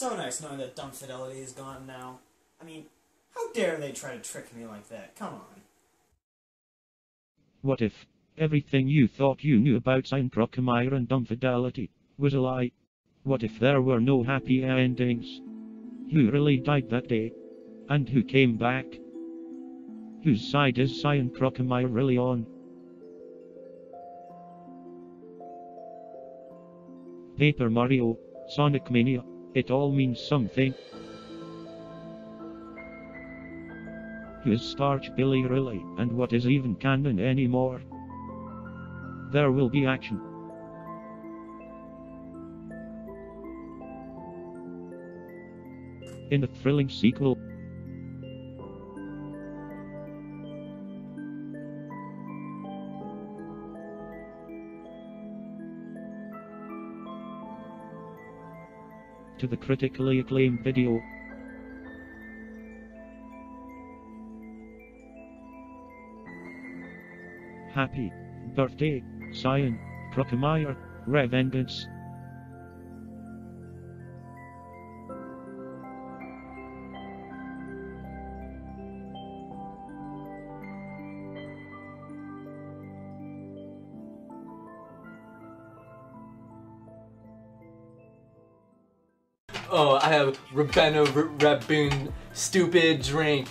So nice knowing that dumb fidelity is gone now. I mean, how dare they try to trick me like that? Come on. What if everything you thought you knew about Crocomire and Dumb Fidelity was a lie? What if there were no happy endings? Who really died that day? And who came back? Whose side is Cyan Crocomire really on? Paper Mario, Sonic Mania, it all means something. Who's Starch Billy really, and what is even canon anymore? There will be action. In a thrilling sequel. To the critically acclaimed video. Happy birthday, Cyan, Crocomire, Revengeance. Oh, I have Rabeno Raboon stupid drink.